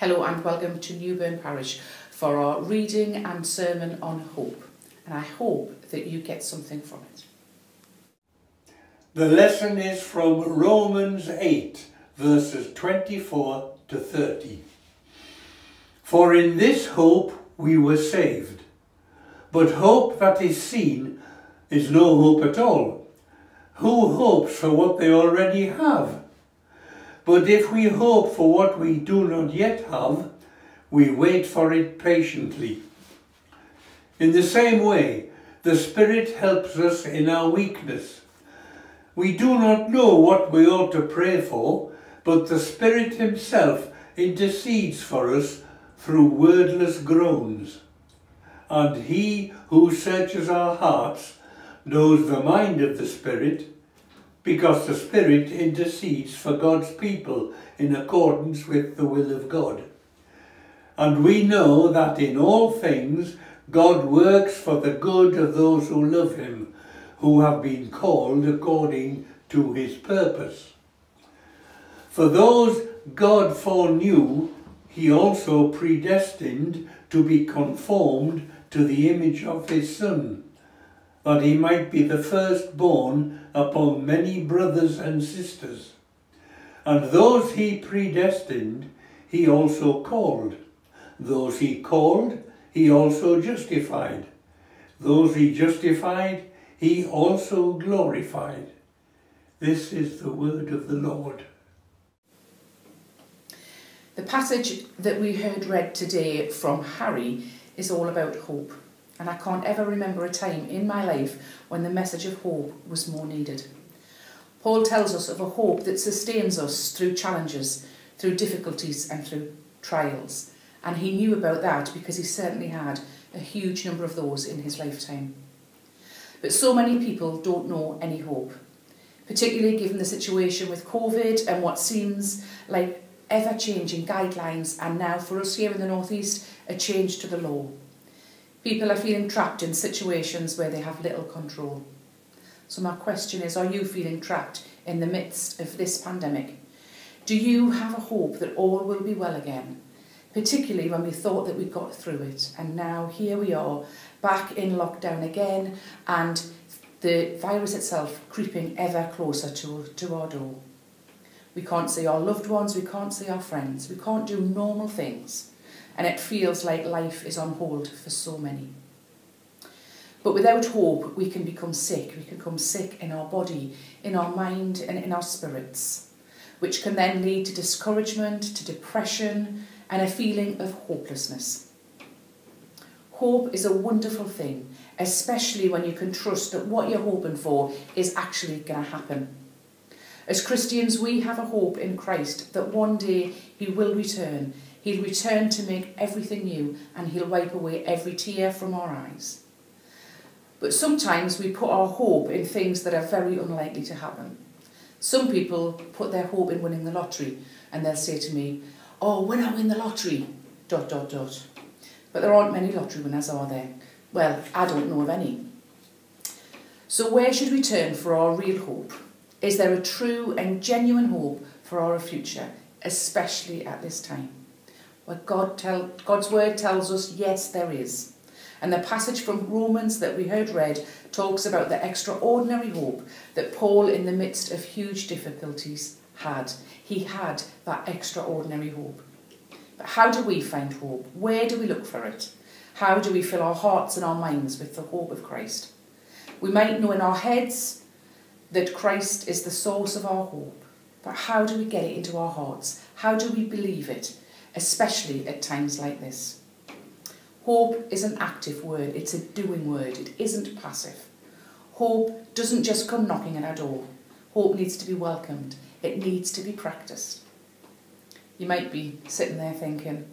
Hello and welcome to Newburn Parish for our reading and sermon on hope. And I hope that you get something from it. The lesson is from Romans 8, verses 24 to 30. For in this hope we were saved. But hope that is seen is no hope at all. Who hopes for what they already have? But if we hope for what we do not yet have, we wait for it patiently. In the same way, the Spirit helps us in our weakness. We do not know what we ought to pray for, but the Spirit Himself intercedes for us through wordless groans. And He who searches our hearts knows the mind of the Spirit, because the Spirit intercedes for God's people in accordance with the will of God. And we know that in all things God works for the good of those who love him, who have been called according to his purpose. For those God foreknew, he also predestined to be conformed to the image of his Son, that he might be the firstborn upon many brothers and sisters. And those he predestined, he also called. Those he called, he also justified. Those he justified, he also glorified. This is the word of the Lord. The passage that we heard read today from Harry is all about hope. And I can't ever remember a time in my life when the message of hope was more needed. Paul tells us of a hope that sustains us through challenges, through difficulties, and through trials. And he knew about that because he certainly had a huge number of those in his lifetime. But so many people don't know any hope, particularly given the situation with COVID and what seems like ever changing guidelines, and now for us here in the Northeast, a change to the law. People are feeling trapped in situations where they have little control. So, my question is Are you feeling trapped in the midst of this pandemic? Do you have a hope that all will be well again? Particularly when we thought that we got through it, and now here we are back in lockdown again, and the virus itself creeping ever closer to, to our door. We can't see our loved ones, we can't see our friends, we can't do normal things and it feels like life is on hold for so many. But without hope, we can become sick. We can become sick in our body, in our mind, and in our spirits, which can then lead to discouragement, to depression, and a feeling of hopelessness. Hope is a wonderful thing, especially when you can trust that what you're hoping for is actually going to happen. As Christians, we have a hope in Christ that one day He will return He'll return to make everything new and he'll wipe away every tear from our eyes. But sometimes we put our hope in things that are very unlikely to happen. Some people put their hope in winning the lottery and they'll say to me, Oh, when I win the lottery, dot, dot, dot. But there aren't many lottery winners, are there? Well, I don't know of any. So, where should we turn for our real hope? Is there a true and genuine hope for our future, especially at this time? Well, God tell, God's word tells us, yes, there is. And the passage from Romans that we heard read talks about the extraordinary hope that Paul, in the midst of huge difficulties, had. He had that extraordinary hope. But how do we find hope? Where do we look for it? How do we fill our hearts and our minds with the hope of Christ? We might know in our heads that Christ is the source of our hope, but how do we get it into our hearts? How do we believe it? Especially at times like this. Hope is an active word, it's a doing word, it isn't passive. Hope doesn't just come knocking at our door. Hope needs to be welcomed, it needs to be practiced. You might be sitting there thinking,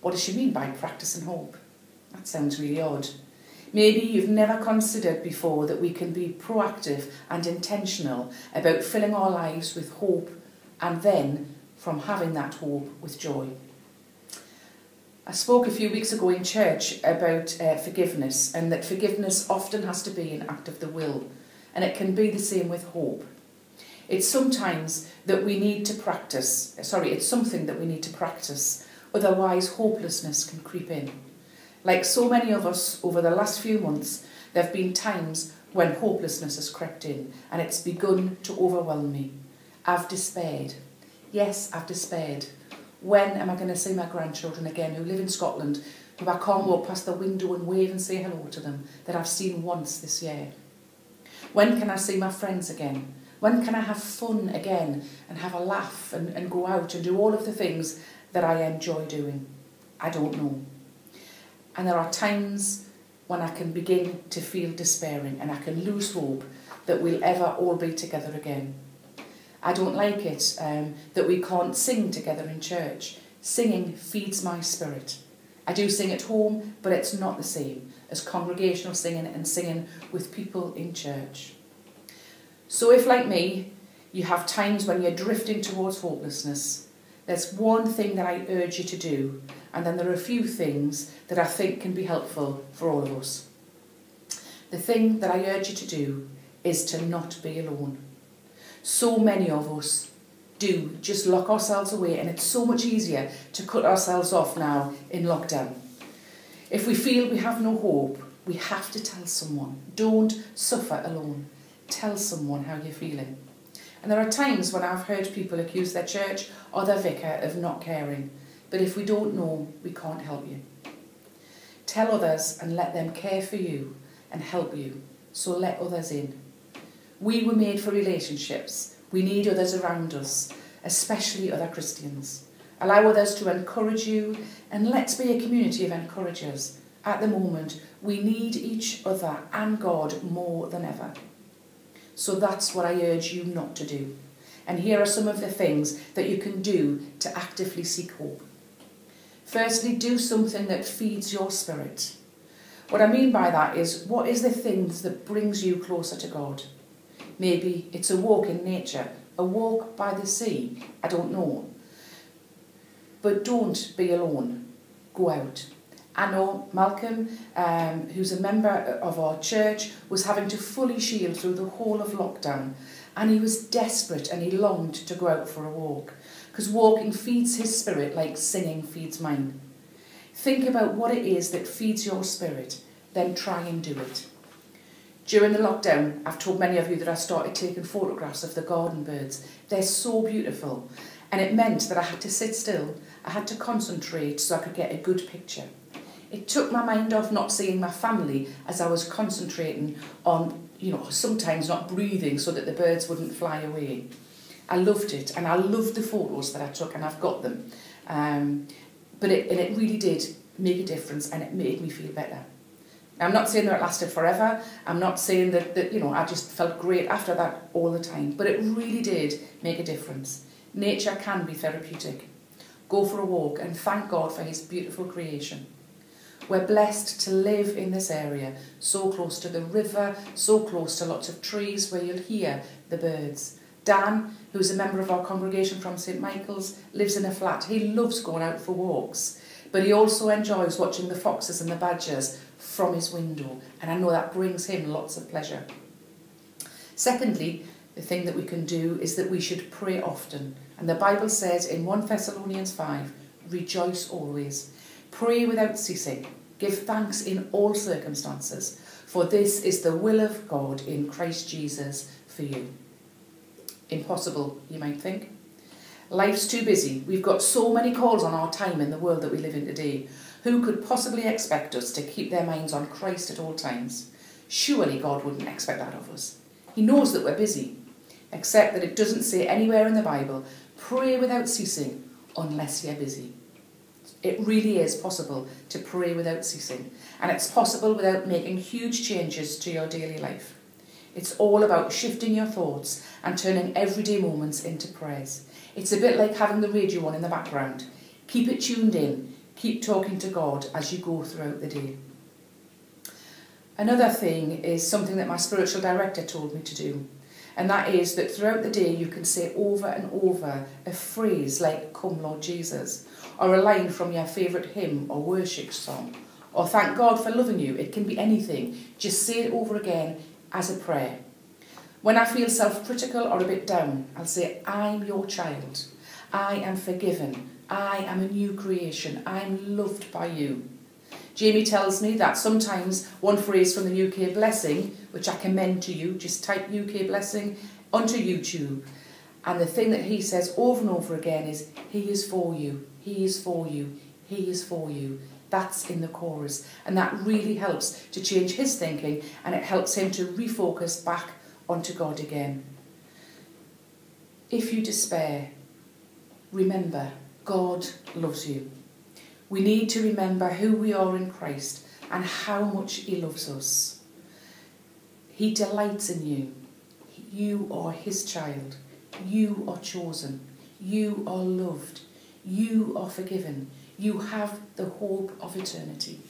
what does she mean by practicing hope? That sounds really odd. Maybe you've never considered before that we can be proactive and intentional about filling our lives with hope and then from having that hope with joy. I spoke a few weeks ago in church about uh, forgiveness and that forgiveness often has to be an act of the will, and it can be the same with hope. It's sometimes that we need to practice, sorry, it's something that we need to practice Otherwise, hopelessness can creep in. Like so many of us over the last few months, there have been times when hopelessness has crept in and it's begun to overwhelm me. I've despaired. yes, I've despaired. When am I going to see my grandchildren again who live in Scotland, who I can't walk past the window and wave and say hello to them that I've seen once this year? When can I see my friends again? When can I have fun again and have a laugh and, and go out and do all of the things that I enjoy doing? I don't know. And there are times when I can begin to feel despairing and I can lose hope that we'll ever all be together again. I don't like it um, that we can't sing together in church. Singing feeds my spirit. I do sing at home, but it's not the same as congregational singing and singing with people in church. So, if like me, you have times when you're drifting towards hopelessness, there's one thing that I urge you to do, and then there are a few things that I think can be helpful for all of us. The thing that I urge you to do is to not be alone. So many of us do just lock ourselves away, and it's so much easier to cut ourselves off now in lockdown. If we feel we have no hope, we have to tell someone. Don't suffer alone. Tell someone how you're feeling. And there are times when I've heard people accuse their church or their vicar of not caring. But if we don't know, we can't help you. Tell others and let them care for you and help you. So let others in. We were made for relationships. We need others around us, especially other Christians. Allow others to encourage you, and let's be a community of encouragers. At the moment, we need each other and God more than ever. So that's what I urge you not to do. And here are some of the things that you can do to actively seek hope. Firstly, do something that feeds your spirit. What I mean by that is, what is the things that brings you closer to God? Maybe it's a walk in nature, a walk by the sea, I don't know. But don't be alone. Go out. I know Malcolm, um, who's a member of our church, was having to fully shield through the whole of lockdown. And he was desperate and he longed to go out for a walk. Because walking feeds his spirit like singing feeds mine. Think about what it is that feeds your spirit, then try and do it. During the lockdown, I've told many of you that I started taking photographs of the garden birds. They're so beautiful. And it meant that I had to sit still, I had to concentrate so I could get a good picture. It took my mind off not seeing my family as I was concentrating on, you know, sometimes not breathing so that the birds wouldn't fly away. I loved it and I loved the photos that I took and I've got them. Um, but it, and it really did make a difference and it made me feel better. I'm not saying that it lasted forever. I'm not saying that, that you know I just felt great after that all the time. But it really did make a difference. Nature can be therapeutic. Go for a walk and thank God for His beautiful creation. We're blessed to live in this area, so close to the river, so close to lots of trees where you'll hear the birds. Dan, who's a member of our congregation from St Michael's, lives in a flat. He loves going out for walks, but he also enjoys watching the foxes and the badgers from his window, and I know that brings him lots of pleasure. Secondly, the thing that we can do is that we should pray often. And the Bible says in 1 Thessalonians 5, rejoice always. Pray without ceasing. Give thanks in all circumstances, for this is the will of God in Christ Jesus for you. Impossible, you might think. Life's too busy. We've got so many calls on our time in the world that we live in today. Who could possibly expect us to keep their minds on Christ at all times? Surely God wouldn't expect that of us. He knows that we're busy, except that it doesn't say anywhere in the Bible, pray without ceasing unless you're busy. It really is possible to pray without ceasing, and it's possible without making huge changes to your daily life. It's all about shifting your thoughts and turning everyday moments into prayers. It's a bit like having the radio on in the background. Keep it tuned in, keep talking to God as you go throughout the day. Another thing is something that my spiritual director told me to do, and that is that throughout the day you can say over and over a phrase like, Come Lord Jesus, or a line from your favourite hymn or worship song, or thank God for loving you. It can be anything. Just say it over again as a prayer. When I feel self critical or a bit down, I'll say, I'm your child. I am forgiven. I am a new creation. I'm loved by you. Jamie tells me that sometimes one phrase from the UK Blessing, which I commend to you, just type UK Blessing onto YouTube. And the thing that he says over and over again is, He is for you, He is for you, He is for you. That's in the chorus. And that really helps to change his thinking and it helps him to refocus back onto God again. If you despair, remember God loves you. We need to remember who we are in Christ and how much He loves us. He delights in you. You are His child. You are chosen. You are loved. You are forgiven. You have the hope of eternity.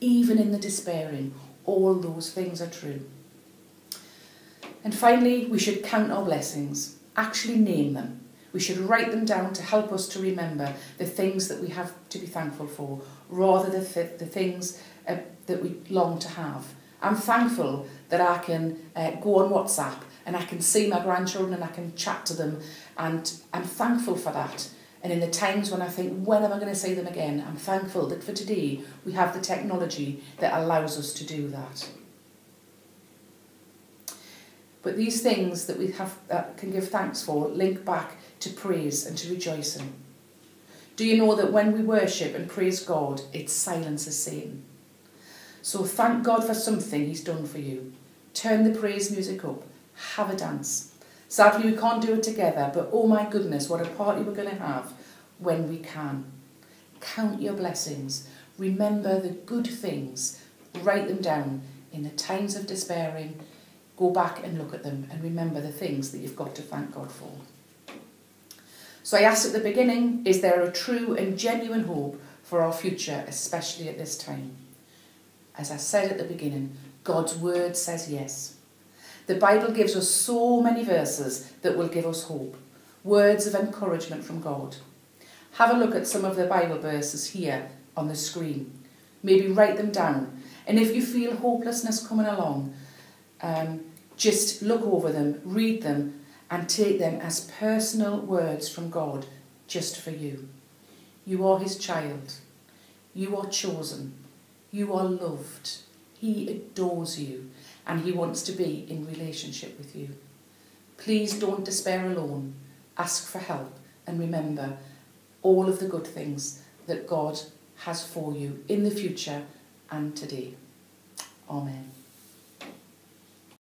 Even in the despairing, all those things are true. And finally, we should count our blessings, actually name them. We should write them down to help us to remember the things that we have to be thankful for, rather than the, the things uh, that we long to have. I'm thankful that I can uh, go on WhatsApp and I can see my grandchildren and I can chat to them and I'm thankful for that. And in the times when I think, when am I going to see them again? I'm thankful that for today we have the technology that allows us to do that. But these things that we have uh, can give thanks for link back to praise and to rejoicing. Do you know that when we worship and praise God, it silences Satan? So thank God for something He's done for you. Turn the praise music up, have a dance. Sadly, we can't do it together, but oh my goodness, what a party we're going to have when we can. Count your blessings, remember the good things, write them down in the times of despairing. Go back and look at them and remember the things that you've got to thank God for. So I asked at the beginning, is there a true and genuine hope for our future, especially at this time? As I said at the beginning, God's word says yes. The Bible gives us so many verses that will give us hope, words of encouragement from God. Have a look at some of the Bible verses here on the screen. Maybe write them down. And if you feel hopelessness coming along, um, just look over them, read them, and take them as personal words from God just for you. You are His child. You are chosen. You are loved. He adores you and He wants to be in relationship with you. Please don't despair alone. Ask for help and remember all of the good things that God has for you in the future and today. Amen.